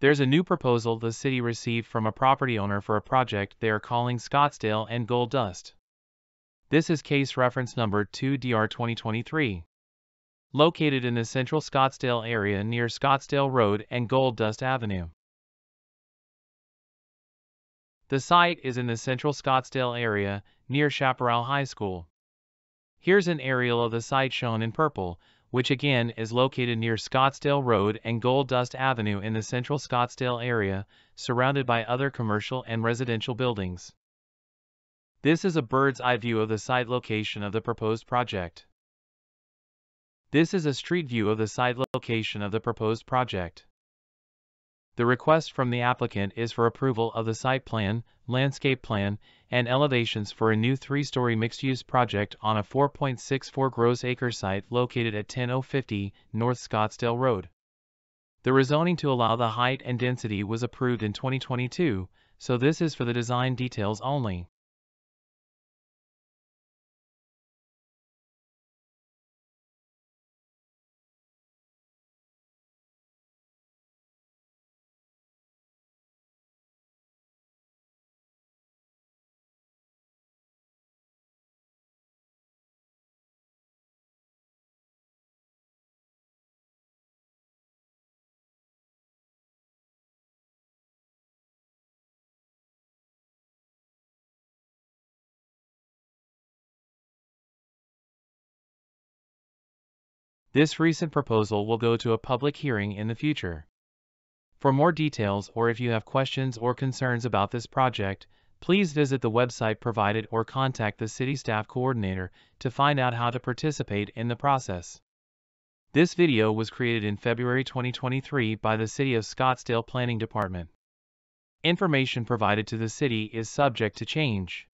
There's a new proposal the city received from a property owner for a project they are calling Scottsdale and Gold Dust. This is case reference number 2DR 2023. Located in the central Scottsdale area near Scottsdale Road and Gold Dust Avenue. The site is in the central Scottsdale area near Chaparral High School. Here's an aerial of the site shown in purple, which again is located near Scottsdale Road and Gold Dust Avenue in the central Scottsdale area, surrounded by other commercial and residential buildings. This is a bird's eye view of the site location of the proposed project. This is a street view of the site location of the proposed project. The request from the applicant is for approval of the site plan, landscape plan, and elevations for a new three-story mixed-use project on a 4.64 gross acre site located at 10050 North Scottsdale Road. The rezoning to allow the height and density was approved in 2022, so this is for the design details only. This recent proposal will go to a public hearing in the future. For more details or if you have questions or concerns about this project, please visit the website provided or contact the city staff coordinator to find out how to participate in the process. This video was created in February 2023 by the City of Scottsdale Planning Department. Information provided to the city is subject to change.